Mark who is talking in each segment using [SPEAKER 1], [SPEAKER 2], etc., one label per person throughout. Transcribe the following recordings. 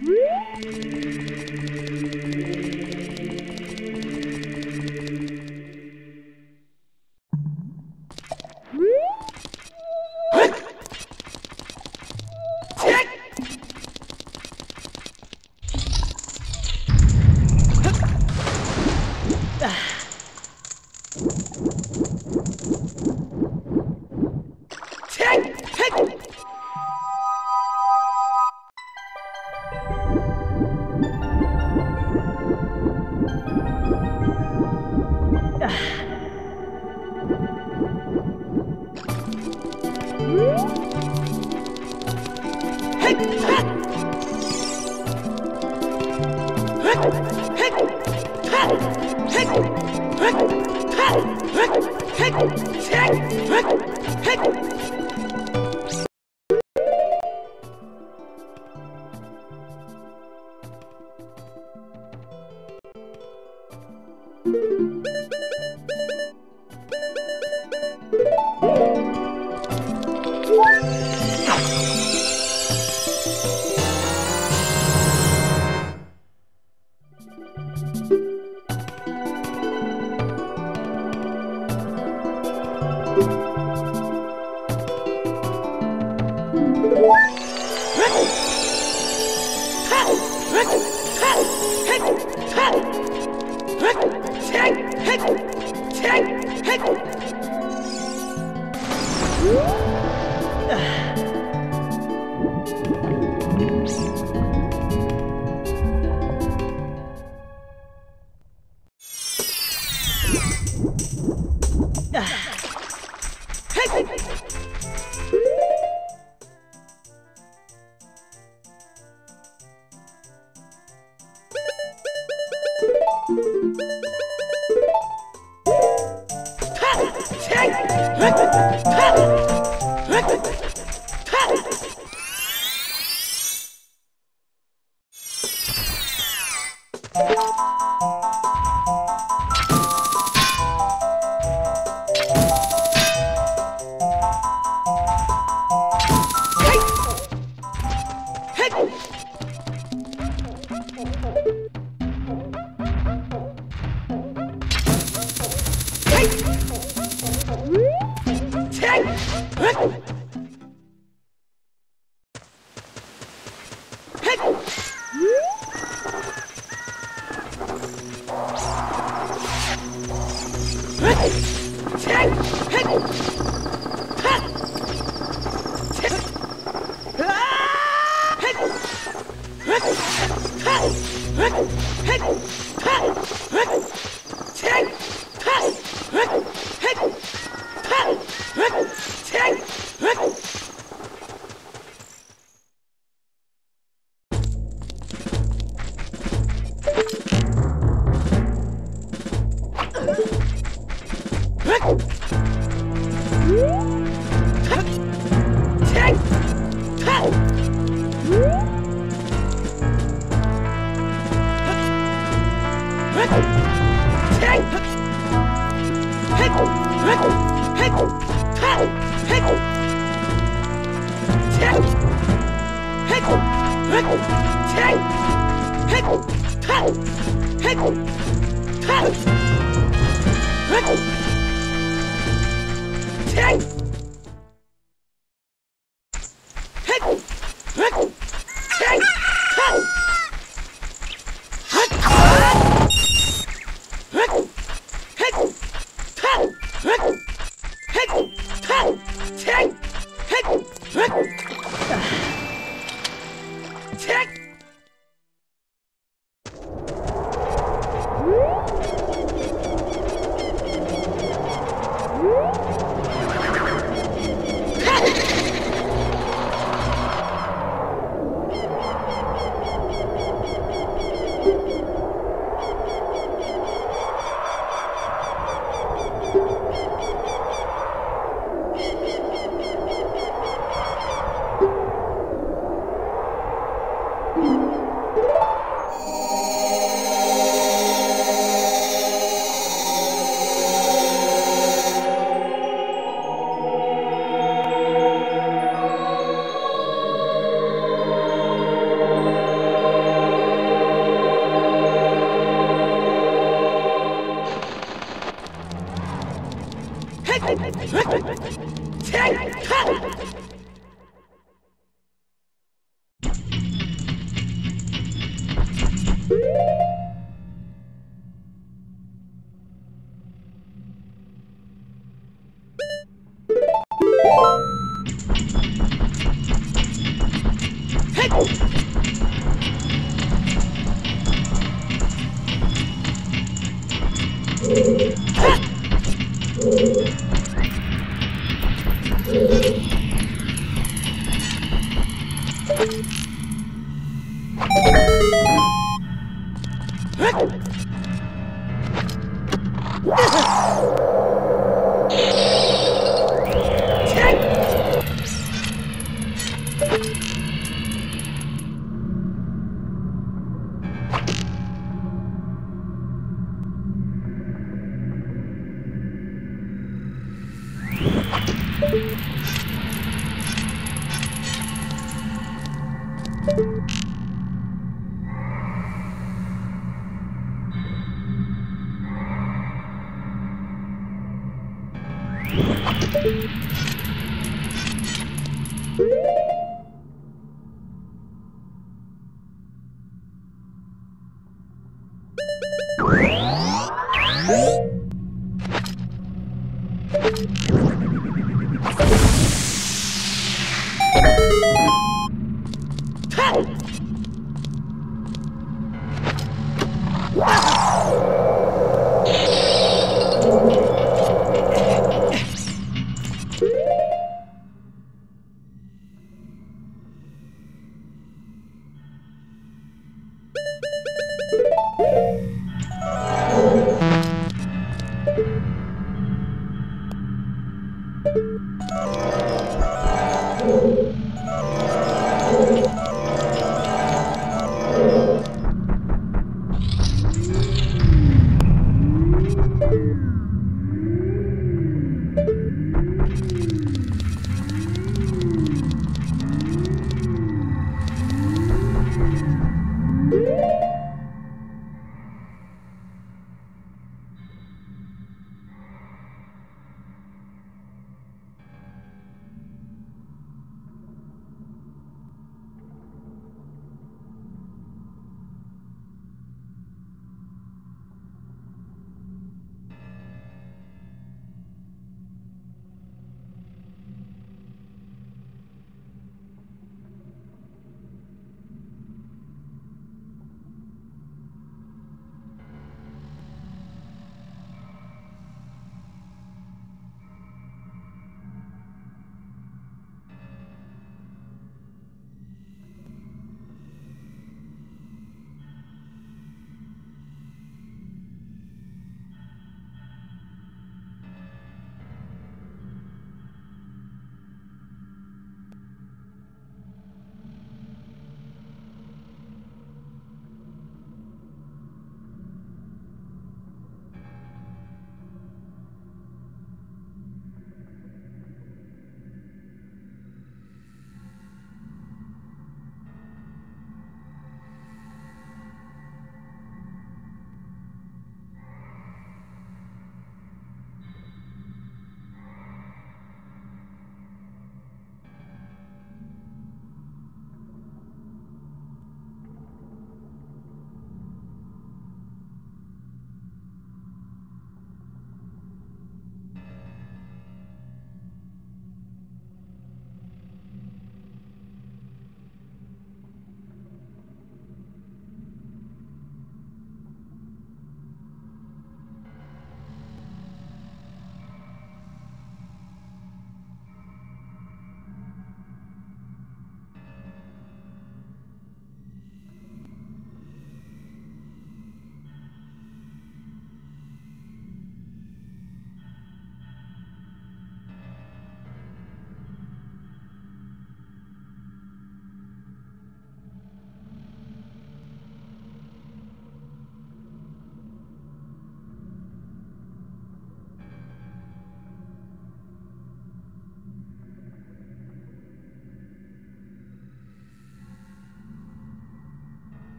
[SPEAKER 1] Yeah.
[SPEAKER 2] Hey! Hey! Hey! Hey!
[SPEAKER 1] day. Thank you.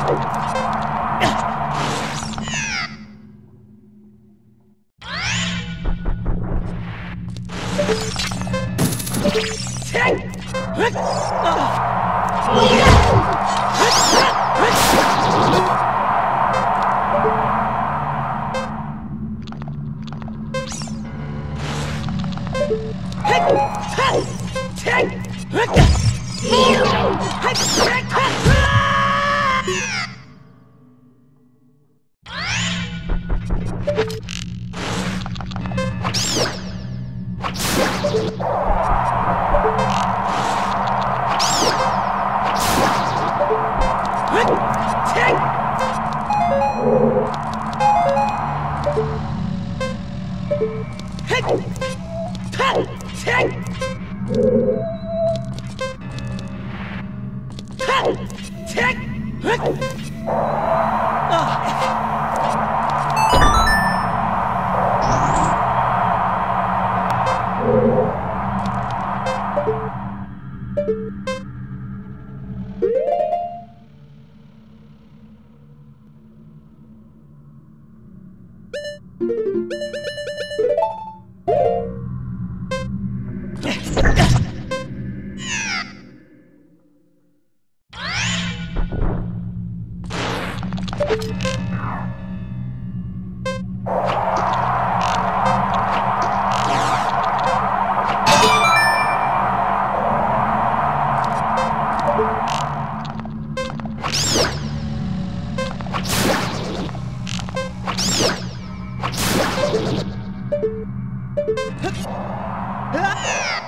[SPEAKER 2] What? Tick!
[SPEAKER 1] Huh? Ah!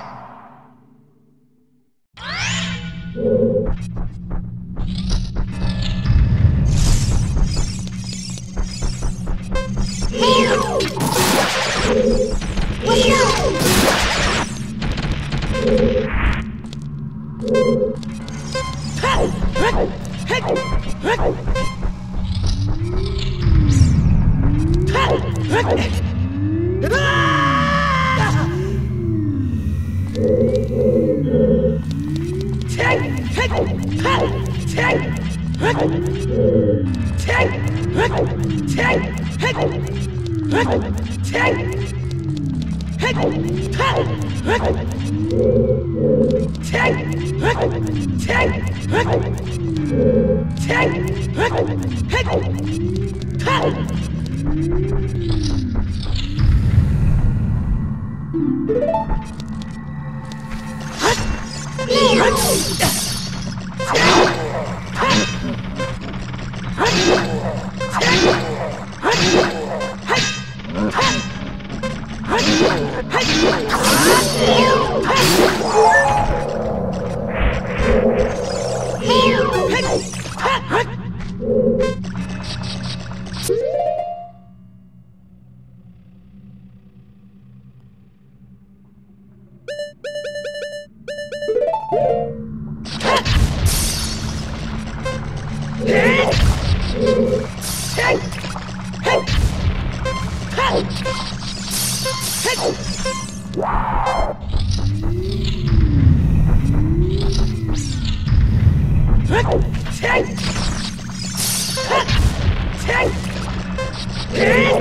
[SPEAKER 2] Hey!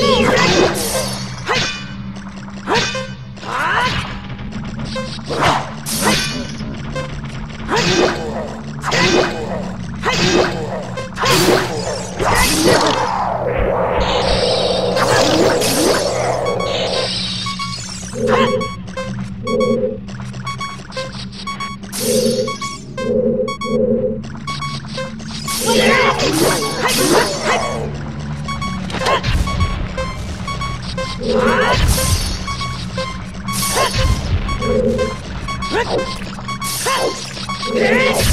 [SPEAKER 2] Please, Hey!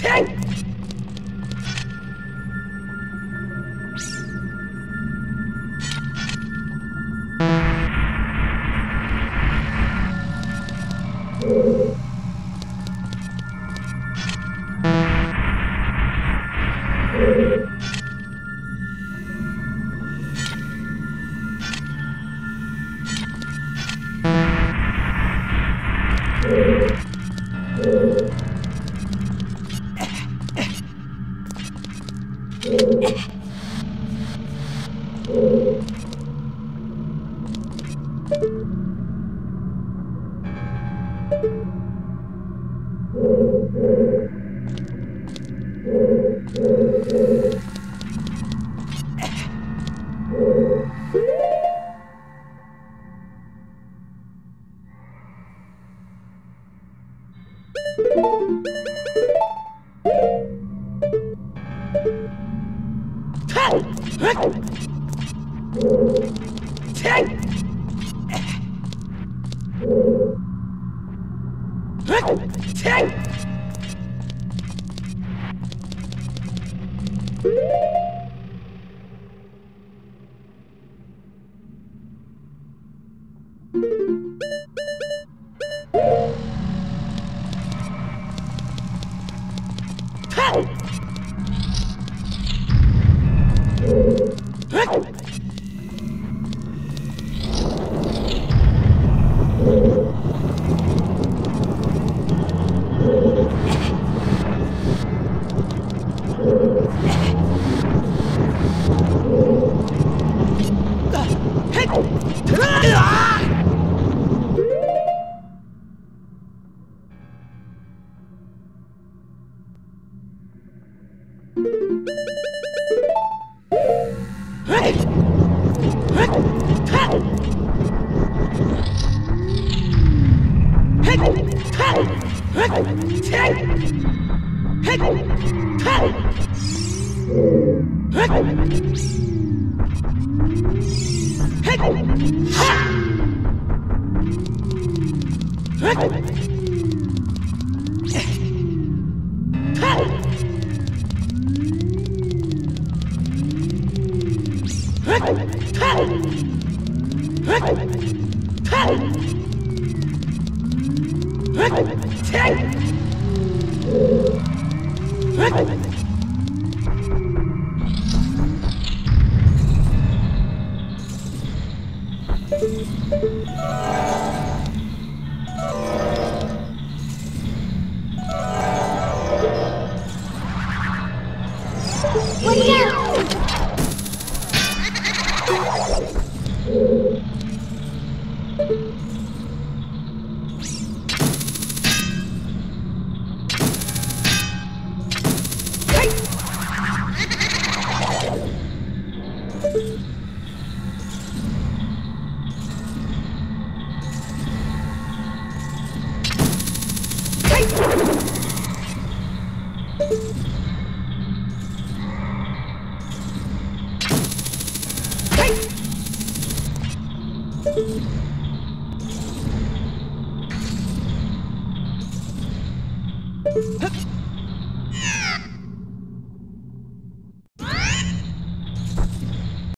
[SPEAKER 2] Take Thank you. Thank you.